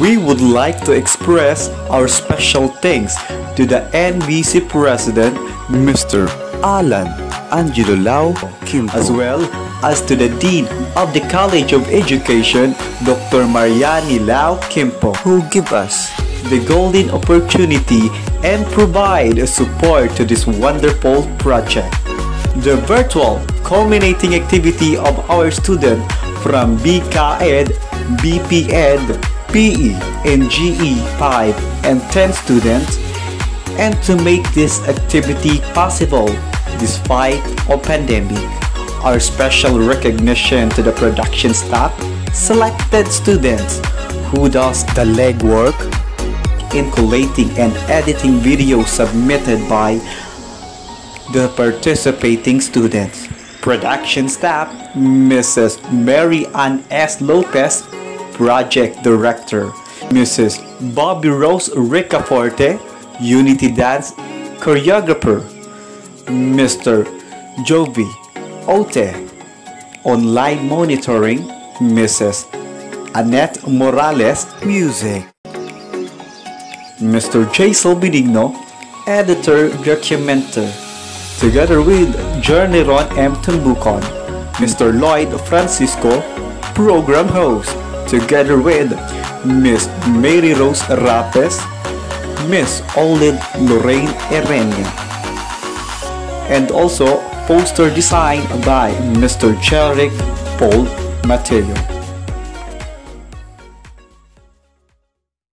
We would like to express our special thanks to the NVC President, Mr. Alan Angelo Lau Quinto, as well as to the Dean of the College of Education, Dr. Mariani Lau Kimpo, who give us the golden opportunity and provide support to this wonderful project. The virtual culminating activity of our student from BKED, BPED, PE, and GE 5 and 10 students and to make this activity possible despite a pandemic. Our special recognition to the production staff, selected students who does the legwork in collating and editing videos submitted by the participating students. Production staff, Mrs. Mary Ann S. Lopez, Project Director, Mrs. Bobby Rose Ricaforte, Unity Dance Choreographer, Mr. Jovi Ote, Online Monitoring, Mrs. Annette Morales, Music, Mr. Jacel Benigno, Editor Documenter, together with Jerneron M. Tumbucon, Mr. Lloyd Francisco, Program Host, together with Miss Mary Rose Rapes, Miss Olive Lorraine Erenia, and also poster design by Mr. Jerick Paul Mateo.